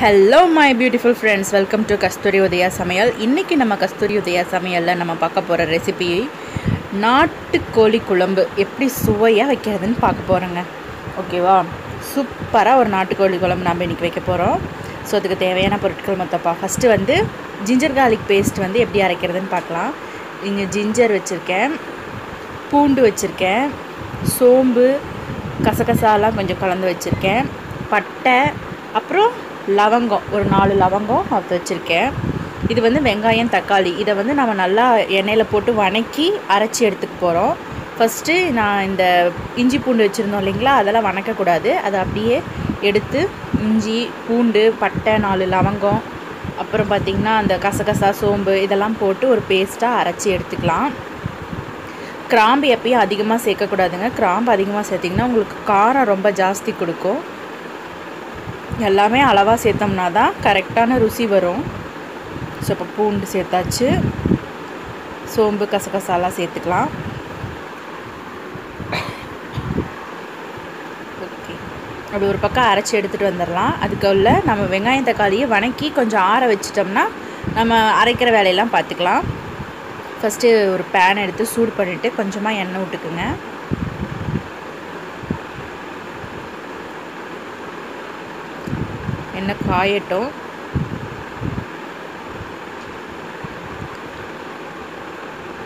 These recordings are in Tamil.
Hello my beautiful friends welcome to Kasthuri Udaya சமையல் இன்றைக்கி நம்ம கஸ்தூரி உதயா சமையலில் நம்ம பார்க்க போகிற ரெசிபி நாட்டுக்கோழி குழம்பு எப்படி சுவையாக வைக்கிறதுன்னு பார்க்க போகிறோங்க ஓகேவா சூப்பராக ஒரு நாட்டுக்கோழி குழம்பு நம்ம இன்றைக்கி வைக்க போகிறோம் ஸோ அதுக்கு தேவையான பொருட்கள் மொத்தப்பா. ஃபஸ்ட்டு வந்து ஜிஞ்சர் கார்லிக் பேஸ்ட் வந்து எப்படி அரைக்கிறதுன்னு பார்க்கலாம். இங்கே ஜிஞ்சர் வச்சுருக்கேன். பூண்டு வச்சுருக்கேன். சோம்பு கசகசாலாம் கொஞ்சம் கலந்து வச்சுருக்கேன். பட்டை அப்புறம் லவங்கம் ஒரு நாலு லவங்கம் அது வச்சுருக்கேன். இது வந்து வெங்காயம் தக்காளி. இதை வந்து நம்ம நல்லா எண்ணெயில் போட்டு வணக்கி அரைச்சி எடுத்துக்க போகிறோம் ஃபஸ்ட்டு நான் இந்த இஞ்சி பூண்டு வச்சுருந்தோம் இல்லைங்களா? அதெல்லாம் வணக்கக்கூடாது. அதை அப்படியே எடுத்து இஞ்சி பூண்டு பட்டை நாலு லவங்கம் அப்புறம் பார்த்திங்கன்னா அந்த கசகசா சோம்பு இதெல்லாம் போட்டு ஒரு பேஸ்ட்டாக அரைச்சி எடுத்துக்கலாம். கிராம்பு எப்பயும் அதிகமாக சேர்க்கக்கூடாதுங்க. கிராம்பு அதிகமாக சேர்த்திங்கன்னா உங்களுக்கு காரம் ரொம்ப ஜாஸ்தி கொடுக்கும். எல்லாமே அளவாக சேர்த்தோம்னா தான் கரெக்டான ருசி வரும். ஸோ இப்போ பூண்டு சேர்த்தாச்சு. சோம்பு கசகசாலாம் சேர்த்துக்கலாம். ஓகே அப்படி ஒரு பக்கம் அரைச்சி எடுத்துகிட்டு வந்துடலாம். அதுக்குள்ள நம்ம வெங்காயம் தக்காளியை வணக்கி கொஞ்சம் ஆற வச்சிட்டோம்னா நம்ம அரைக்கிற வேலையெல்லாம் பார்த்துக்கலாம். ஃபஸ்ட்டு ஒரு பேன் எடுத்து சூடு பண்ணிவிட்டு கொஞ்சமாக எண்ணெய் விட்டுக்குங்க எண்ணெய் காயட்டும்.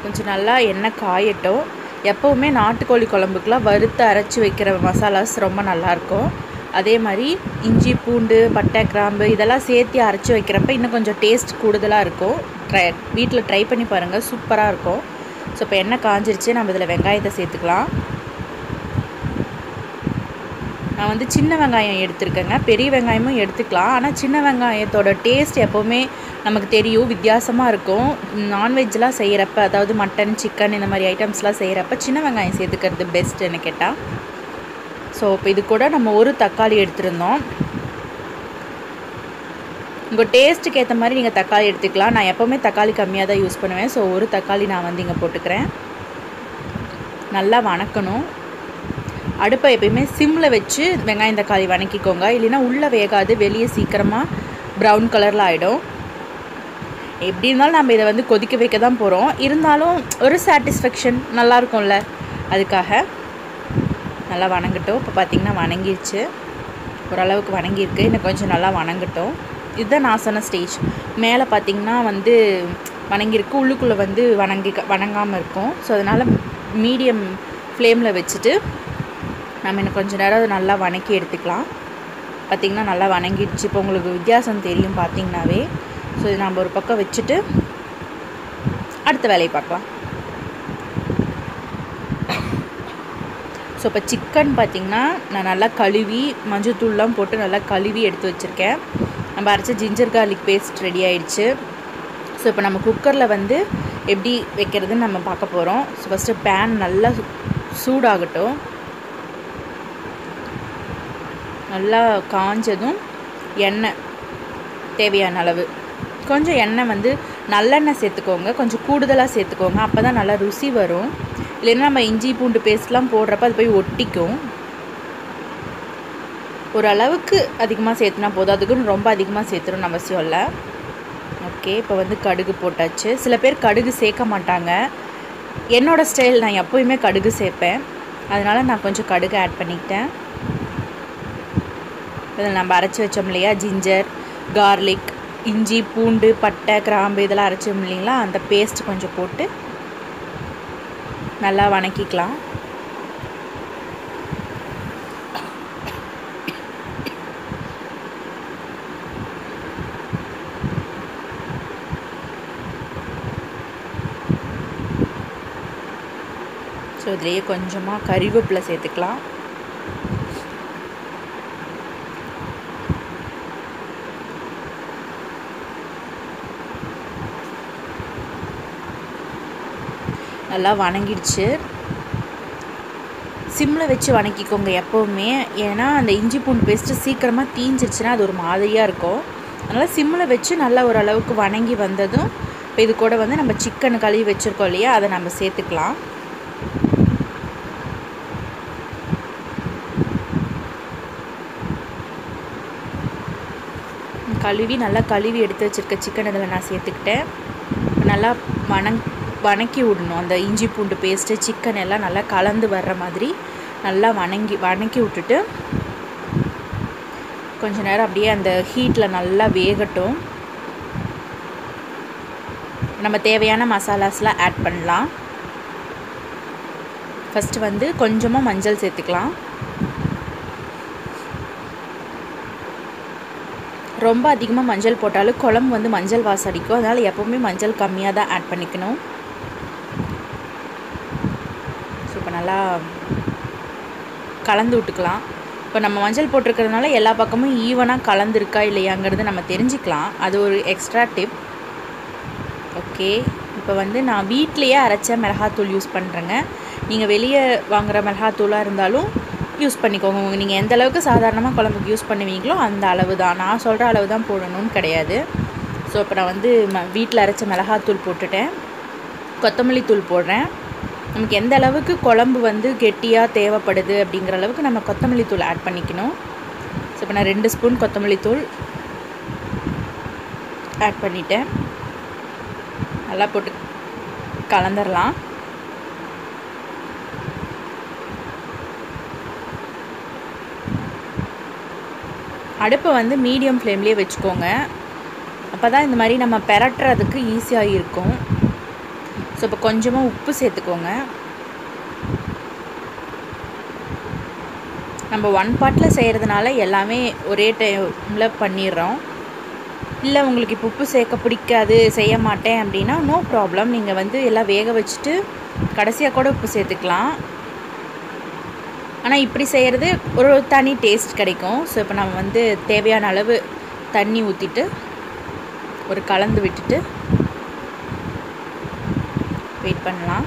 கொஞ்சம் நல்லா எண்ணெய் காயட்டும். எப்போவுமே நாட்டுக்கோழி குழம்புக்கெலாம் வறுத்து அரைச்சி வைக்கிற மசாலாஸ் ரொம்ப நல்லாயிருக்கும் அதே மாதிரி இஞ்சி பூண்டு பட்டை கிராம்பு இதெல்லாம் சேர்த்து அரைச்சி வைக்கிறப்ப இன்னும் கொஞ்சம் டேஸ்ட் கூடுதலாக இருக்கும். ட்ரை வீட்டில் ட்ரை பண்ணி பாருங்கள் சூப்பராக இருக்கும். ஸோ இப்போ எண்ணெய் காஞ்சிருச்சு நம்ம இதில் வெங்காயத்தை சேர்த்துக்கலாம். நான் வந்து சின்ன வெங்காயம் எடுத்திருக்கேங்க. பெரிய வெங்காயமும் எடுத்துக்கலாம். ஆனால் சின்ன வெங்காயத்தோட டேஸ்ட் எப்போவுமே நமக்கு தெரியும். வித்தியாசமாக இருக்கும். நான்வெஜ்லாம் செய்கிறப்ப அதாவது மட்டன் சிக்கன் இந்த மாதிரி ஐட்டம்ஸ்லாம் செய்கிறப்ப சின்ன வெங்காயம் சேர்த்துக்கிறது பெஸ்ட்டுன்னு கேட்டால் ஸோ இப்போ இது கூட நம்ம ஒரு தக்காளி எடுத்திருந்தோம். உங்கள் டேஸ்ட்டுக்கு ஏற்ற மாதிரி நீங்கள் தக்காளி எடுத்துக்கலாம். நான் எப்போவுமே தக்காளி கம்மியாக தான் யூஸ் பண்ணுவேன். ஸோ ஒரு தக்காளி நான் வந்து இங்கே போட்டுக்கிறேன். நல்லா வணக்கணும். அடுப்பை எப்பயுமே சிம்மில் வச்சு வெங்காயம் தக்காளி வணக்கிக்கோங்க. இல்லைன்னா உள்ளே வேகாது வெளியே சீக்கிரமாக ப்ரௌன் கலரில் ஆகிடும் எப்படி இருந்தாலும் நம்ம இதை வந்து கொதிக்க வைக்க தான் போகிறோம் இருந்தாலும் ஒரு சாட்டிஸ்ஃபேக்ஷன் நல்லாயிருக்கும்ல. அதுக்காக நல்லா வணங்கட்டும். இப்போ பார்த்திங்கன்னா வணங்கிருச்சு. ஓரளவுக்கு வணங்கியிருக்கு. இன்னும் கொஞ்சம் நல்லா வணங்கட்டும். இதுதான் நான் சொன்ன ஸ்டேஜ் மேலே பார்த்திங்கன்னா வந்து வணங்கியிருக்கு. உள்ளுக்குள்ளே வந்து வணங்கி வணங்காமல் இருக்கும். ஸோ அதனால் மீடியம் ஃப்ளேமில் வச்சுட்டு நம்ம இன்னும் கொஞ்சம் நேரம் அதை நல்லா வணக்கி எடுத்துக்கலாம். பார்த்திங்கன்னா நல்லா வணங்கிடுச்சு. இப்போ உங்களுக்கு வித்தியாசம் தெரியும் பார்த்திங்கனாவே ஸோ இது நம்ம ஒரு பக்கம் வச்சுட்டு அடுத்த வேலையை பார்க்கலாம். ஸோ இப்போ சிக்கன் பார்த்திங்கன்னா நான் நல்லா கழுவி மஞ்சத்தூள்லாம் போட்டு நல்லா கழுவி எடுத்து வச்சுருக்கேன். நம்ம அரைச்ச ஜிஞ்சர் கார்லிக் பேஸ்ட் ரெடி ஆயிடுச்சு. ஸோ இப்போ நம்ம குக்கரில் வந்து எப்படி வைக்கிறதுன்னு நம்ம பார்க்க போகிறோம் ஸோ ஃபஸ்ட்டு பேன் நல்லா சூடாகட்டும். நல்லா காஞ்சதும் எண்ணெய் தேவையான அளவு. கொஞ்சம் எண்ணெய் வந்து நல்லெண்ணெய் சேர்த்துக்கோங்க. கொஞ்சம் கூடுதலாக சேர்த்துக்கோங்க. அப்போ தான் நல்லா ருசி வரும். இல்லைன்னா நம்ம இஞ்சி பூண்டு பேஸ்ட்லாம் போடுறப்ப அது போய் ஒட்டிக்கும். ஓரளவுக்கு அதிகமாக சேர்த்துனா போதும். அதுக்குன்னு ரொம்ப அதிகமாக சேர்த்துணும்னு அவசியம் இல்லை ஓகே இப்போ வந்து கடுகு போட்டாச்சு. சில பேர் கடுகு சேர்க்க மாட்டாங்க. என்னோடய ஸ்டைல் நான் எப்போயுமே கடுகு சேர்ப்பேன். அதனால் நான் கொஞ்சம் கடுகு ஆட் பண்ணிக்கிட்டேன். இதில் நம்ம அரைச்சி வச்சோம் இல்லையா? ஜிஞ்சர் கார்லிக் இஞ்சி பூண்டு பட்டை கிராம்பு இதெல்லாம் அரைச்சோம் இல்லைங்களா? அந்த பேஸ்ட் கொஞ்சம் போட்டு நல்லா வணக்கிக்கலாம். ஸோ இதுலேயே கொஞ்சமாக கறிவேப்பிலை சேர்த்துக்கலாம். நல்லா வணங்கிடுச்சு. சிம்மில் வச்சு வணக்கிக்கோங்க எப்போவுமே. ஏன்னா அந்த இஞ்சி பூண்டு பேஸ்ட்டு சீக்கிரமாக தீஞ்சிருச்சுன்னா அது ஒரு மாதிரியாக இருக்கும். அதனால் சிம்மில் வச்சு நல்லா ஓரளவுக்கு வணங்கி வந்ததும் இப்போ இது கூட வந்து நம்ம சிக்கன் கழுவி வச்சுருக்கோம் இல்லையா அதை நம்ம சேர்த்துக்கலாம். கழுவி நல்லா கழுவி எடுத்து வச்சுருக்க சிக்கன் இதில் நான் சேர்த்துக்கிட்டேன். நல்லா வணங் வணக்கி விடணும். அந்த இஞ்சி பூண்டு பேஸ்ட்டு சிக்கன் எல்லாம் நல்லா கலந்து வர்ற மாதிரி நல்லா வணங்கி வணக்கி விட்டுட்டு கொஞ்ச நேரம் அப்படியே அந்த ஹீட்டில் நல்லா வேகட்டும். நம்ம தேவையான மசாலாஸ்லாம் ஆட் பண்ணலாம். ஃபஸ்ட்டு வந்து கொஞ்சமாக மஞ்சள் சேர்த்துக்கலாம். ரொம்ப அதிகமாக மஞ்சள் போட்டாலும் குழம்பு வந்து மஞ்சள் வாசம் அடிக்கும். அதனால் எப்போவுமே மஞ்சள் கம்மியாக தான் ஆட் பண்ணிக்கணும் ஸோ இப்போ நல்லா கலந்து விட்டுக்கலாம். இப்போ நம்ம மஞ்சள் போட்டிருக்கிறதுனால எல்லா பக்கமும் ஈவனாக கலந்துருக்கா இல்லையாங்கிறது நம்ம தெரிஞ்சுக்கலாம். அது ஒரு எக்ஸ்ட்ரா டிப் ஓகே இப்போ வந்து நான் வீட்லேயே அரைச்ச மிளகாத்தூள் யூஸ் பண்ணுறேங்க நீங்கள் வெளியே வாங்குகிற மிளகாத்தூளாக இருந்தாலும் யூஸ் பண்ணிக்கோங்க. நீங்கள் எந்த அளவுக்கு சாதாரணமாக குழம்புக்கு யூஸ் பண்ணுவீங்களோ அந்த அளவு தான் நான் சொல்கிற அளவு தான் போடணும்னு கிடையாது. ஸோ இப்போ நான் வந்து ம வீட்டில் அரைச்ச மிளகாத்தூள் போட்டுட்டேன். கொத்தமல்லி தூள் போடுறேன். நமக்கு எந்த அளவுக்கு குழம்பு வந்து கெட்டியாக தேவைப்படுது அப்படிங்கிற அளவுக்கு நம்ம கொத்தமல்லி தூள் ஆட் பண்ணிக்கணும். ஸோ இப்போ நான் ரெண்டு ஸ்பூன் கொத்தமல்லி தூள் ஆட் பண்ணிட்டேன். நல்லா போட்டு கலந்துடலாம் அடுப்பை வந்து மீடியம் ஃப்ளேம்லேயே வச்சுக்கோங்க. அப்போ தான் இந்த மாதிரி நம்ம பெரட்டுறதுக்கு ஈஸியாக இருக்கும். ஸோ இப்போ கொஞ்சமாக உப்பு சேர்த்துக்கோங்க. நம்ம ஒன் பாட்டில் செய்கிறதுனால எல்லாமே ஒரே டைமில் பண்ணிடுறோம். இல்லை உங்களுக்கு இப்போ உப்பு சேர்க்க பிடிக்காது செய்ய மாட்டேன் அப்படின்னா நோ ப்ராப்ளம் நீங்கள் வந்து எல்லாம் வேக வச்சுட்டு கடைசியாக கூட உப்பு சேர்த்துக்கலாம். ஆனால் இப்படி செய்கிறது ஒரு தனி டேஸ்ட் கிடைக்கும். ஸோ இப்போ நம்ம வந்து தேவையான அளவு தண்ணி ஊற்றிட்டு ஒரு கலந்து விட்டுட்டு வெயிட் பண்ணலாம்.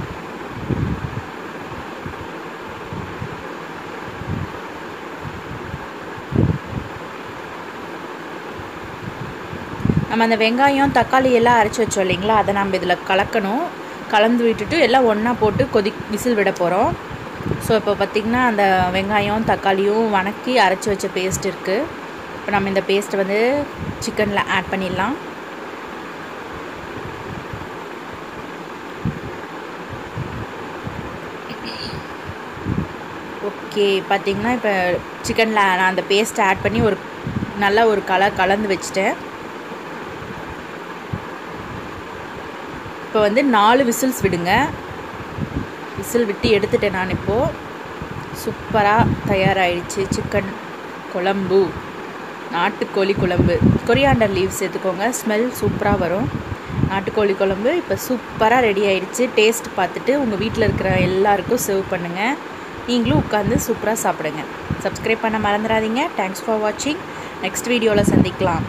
நம்ம அந்த வெங்காயம் தக்காளி எல்லாம் அரைச்சி வச்சோம் இல்லைங்களா? அதை நம்ம இதில் கலக்கணும். கலந்து விட்டுட்டு எல்லாம் ஒன்றா போட்டு கொதி விசில் விட போகிறோம் ஸோ இப்போ பார்த்திங்கன்னா அந்த வெங்காயம் தக்காளியும் வணக்கி அரைச்சி வச்ச பேஸ்ட் இருக்குது இப்போ நம்ம இந்த பேஸ்ட்டை வந்து சிக்கனில் ஆட் பண்ணிடலாம். ஓகே. பார்த்திங்கன்னா இப்போ சிக்கனில் நான் அந்த பேஸ்ட்டை ஆட் பண்ணி ஒரு நல்லா ஒரு கலர் கலந்து வச்சுட்டேன். இப்போ வந்து நாலு விசில்ஸ் விடுங்க. விசில் விட்டு எடுத்துட்டேன் நான் இப்போது சூப்பராக தயாராகிடுச்சு சிக்கன் குழம்பு. நாட்டுக்கோழி குழம்பு. கொரியாண்டர் லீவ் சேர்த்துக்கோங்க ஸ்மெல் சூப்பராக வரும். நாட்டுக்கோழி குழம்பு. இப்போ சூப்பராக ரெடி ஆயிடுச்சு. டேஸ்ட் பார்த்துட்டு உங்கள் வீட்டில் இருக்கிற எல்லாருக்கும் சர்வ் பண்ணுங்கள் நீங்களும் உட்காந்து சூப்பராக சாப்பிடுங்க. சப்ஸ்கிரைப் பண்ண மறந்துடாதீங்க. தேங்க்ஸ் ஃபார் வாட்சிங் நெக்ஸ்ட் வீடியோவில் சந்திக்கலாம்.